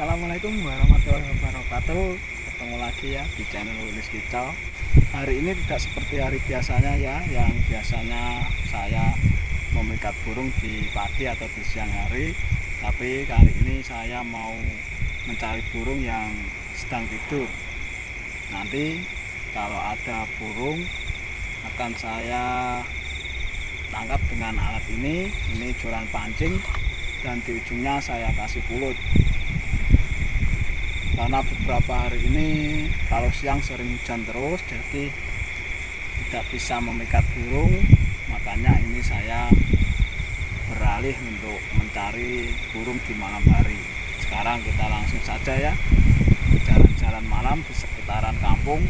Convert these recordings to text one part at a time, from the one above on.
Assalamualaikum warahmatullahi wabarakatuh. Ketemu lagi ya di channel Wilis Kicau. Hari ini tidak seperti hari biasanya ya Yang biasanya saya memikat burung di pagi atau di siang hari. Tapi kali ini saya mau mencari burung yang sedang tidur. Nanti kalau ada burung akan saya tangkap dengan alat ini. Ini joran pancing dan di ujungnya saya kasih pulut karena beberapa hari ini kalau siang sering hujan terus jadi tidak bisa memikat burung. Makanya ini saya beralih untuk mencari burung di malam hari. Sekarang kita langsung saja ya. Jalan-jalan malam di sekitaran kampung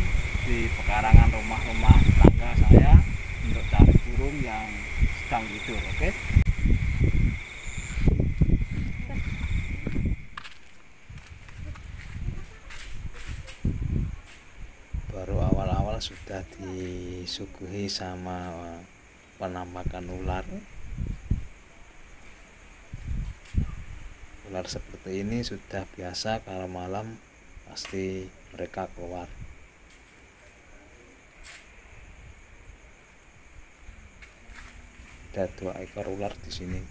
di pekarangan rumah-rumah tangga saya untuk cari burung yang sedang tidur oke? okay? Disuguhi sama penampakan ular. Ular seperti ini sudah biasa kalau malam pasti mereka keluar. Ada dua ekor ular di sini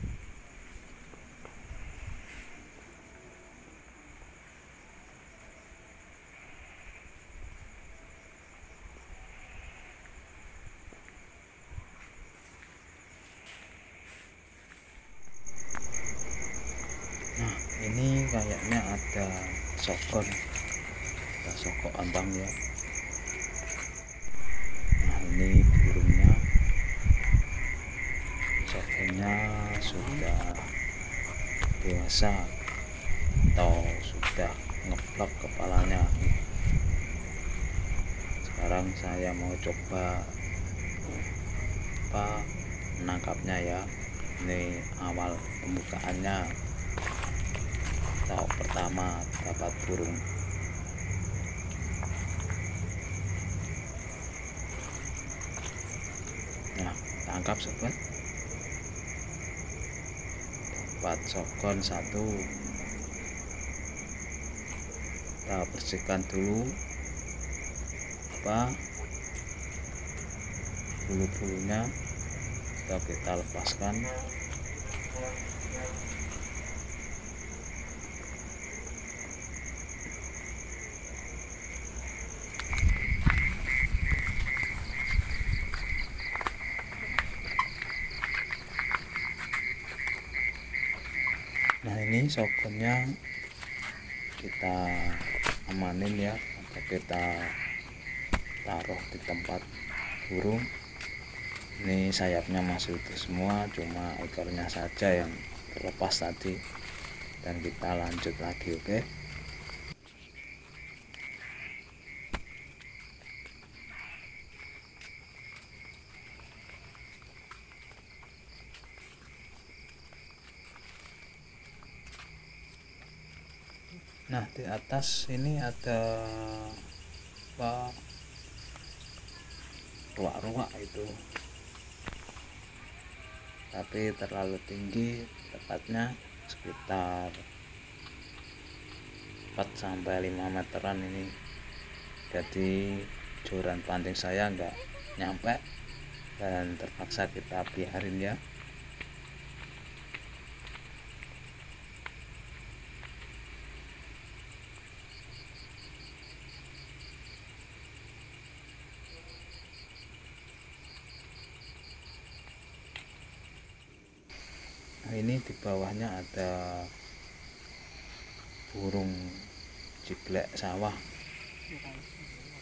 nah ini kayaknya ada sokon ada sokok antang ya. Nah ini burungnya. Sokonnya sudah dewasa atau sudah ngeplok kepalanya. Sekarang saya mau coba apa menangkapnya ya. Ini awal pembukaannya tahap pertama dapat burung. Nah tangkap sobat dapat sokon satu. Kita bersihkan dulu. Apa? Bulu-bulunya. Sudah kita lepaskan nah ini sokonnya kita amanin ya atau kita taruh di tempat burung ini sayapnya masih utuh semua cuma ekornya saja yang terlepas tadi dan kita lanjut lagi oke okay? Nah di atas ini ada apa ruak-ruak itu. Tapi terlalu tinggi tepatnya sekitar 4 sampai 5 meteran ini. Jadi joran pancing saya enggak nyampe dan terpaksa kita biarin ya nah ini di bawahnya ada burung ciblek sawah.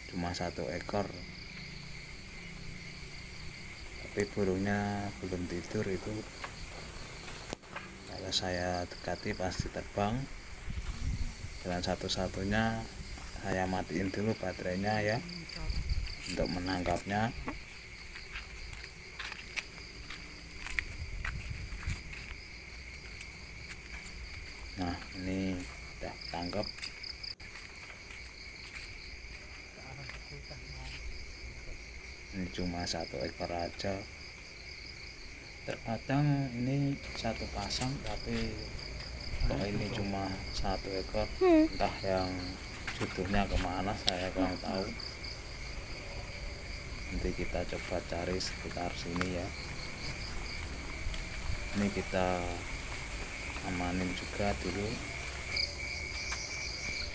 Cuma satu ekor. Tapi burungnya belum tidur itu. Kalau saya dekati pasti terbang jalan satu-satunya saya matiin dulu baterainya ya untuk menangkapnya nah ini udah tangkap. Ini cuma satu ekor aja. Terkadang ini satu pasang tapi kok ini cuma satu ekor? Entah yang jodohnya ke mana saya kurang tahu. Nanti kita coba cari sekitar sini ya. Ini kita amanin juga dulu.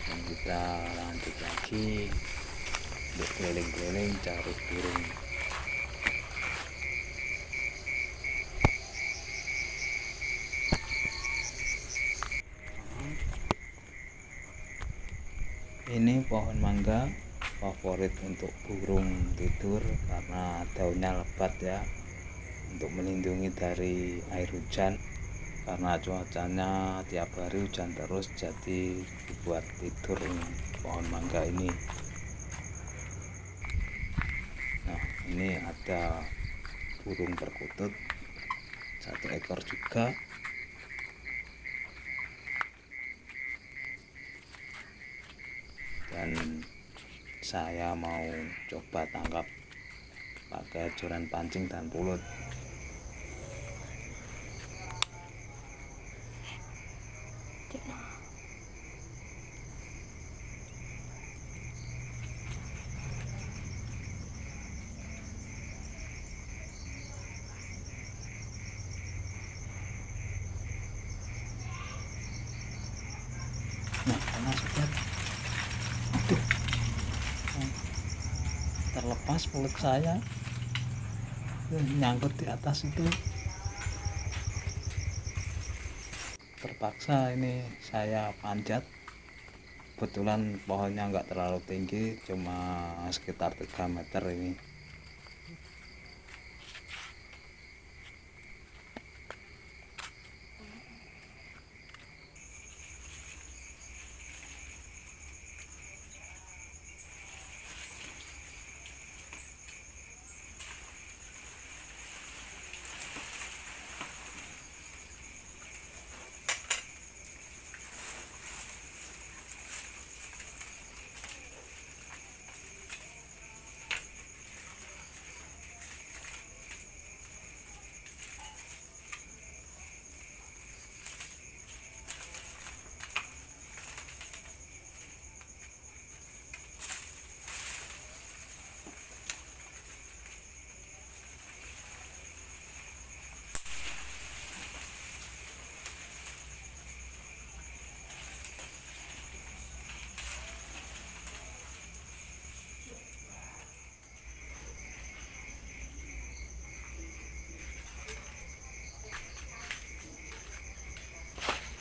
Dan kita lanjut lagi. Untuk keliling-keliling cari burung. Ini pohon mangga favorit untuk burung tidur karena daunnya lebat ya. Untuk melindungi dari air hujan karena cuacanya tiap hari hujan terus jadi dibuat tidur. Pohon mangga ini. Nah ini ada burung perkutut satu ekor juga. Dan saya mau coba tangkap pakai joran pancing dan pulut aduh. Terlepas mulut saya. Nyangkut di atas itu. Terpaksa ini saya panjat. Kebetulan pohonnya nggak terlalu tinggi cuma sekitar 3 meter ini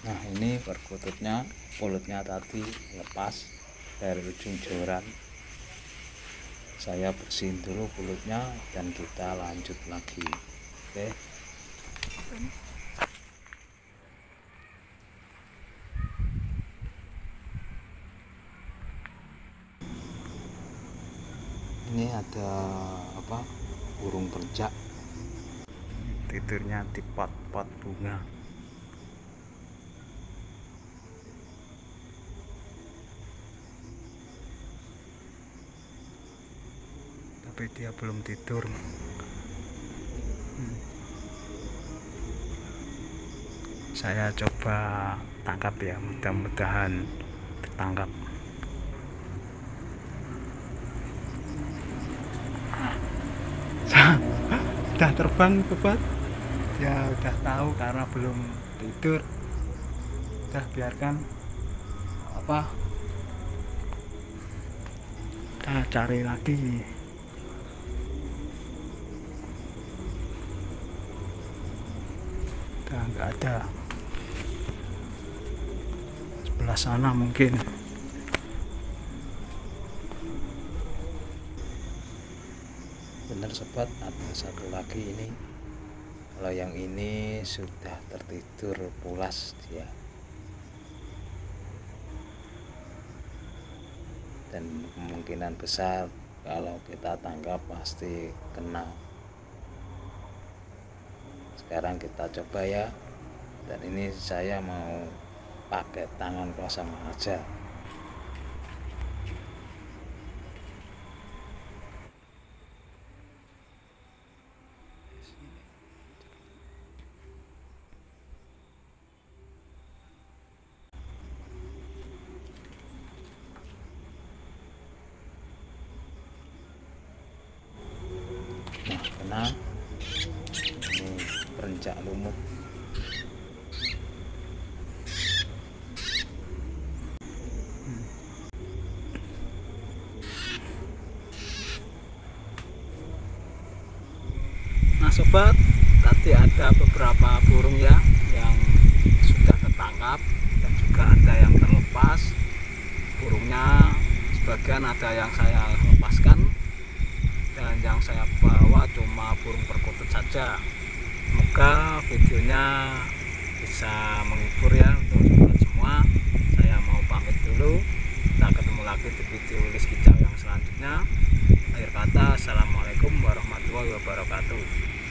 nah ini perkututnya mulutnya tadi lepas dari ujung joran. Saya bersihin dulu kulitnya dan kita lanjut lagi. Oke. Ini ada apa burung perjak tidurnya di pot-pot bunga tapi dia belum tidur. Hmm. saya coba tangkap ya mudah-mudahan tertangkap. Udah terbang sobat ya udah tahu karena belum tidur. Udah biarkan apa? Kita cari lagi udah nggak ada. Sebelah sana mungkin. Benar sobat. Ada satu lagi ini. Kalau yang ini sudah tertidur pulas dia. Dan kemungkinan besar kalau kita tangkap pasti kena. Sekarang kita coba ya dan ini saya mau pakai tangan kosong aja. Nah, ini perenjak lumut. Sobat, tadi ada beberapa burung ya yang sudah tertangkap dan juga ada yang terlepas. Burungnya sebagian ada yang saya lepaskan dan yang saya bawa cuma burung perkutut saja. Semoga videonya bisa menghibur ya untuk sobat semua. Saya mau pamit dulu. Kita ketemu lagi di video Lis Kicau yang selanjutnya. Akhir kata, Assalamualaikum warahmatullahi wabarakatuh.